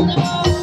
Yes,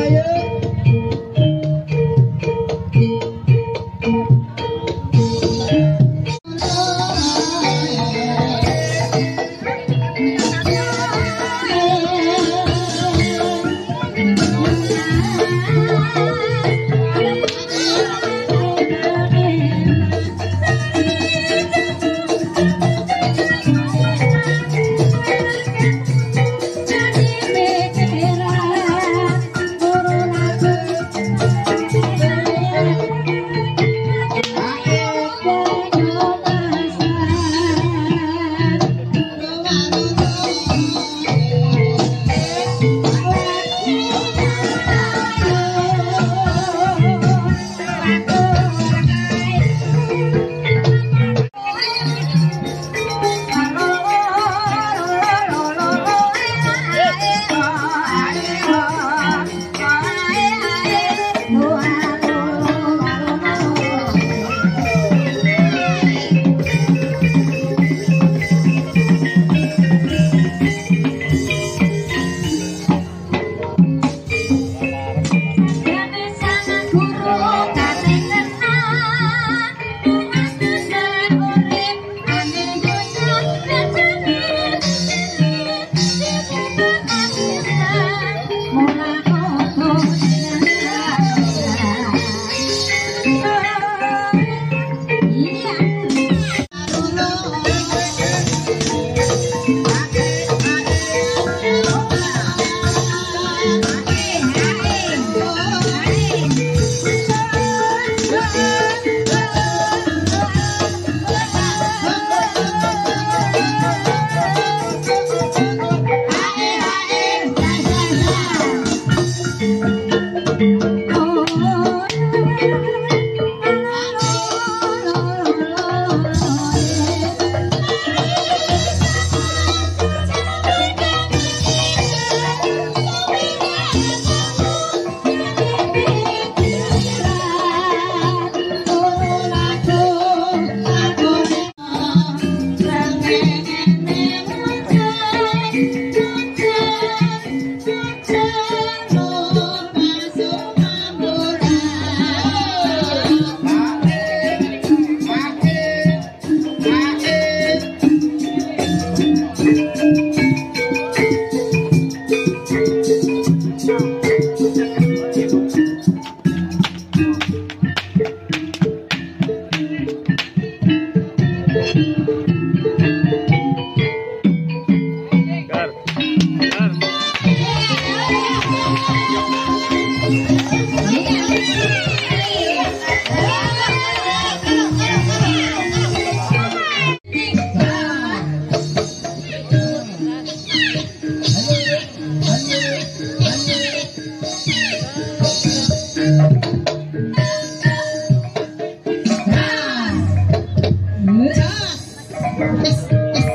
Fire! Yes, yes.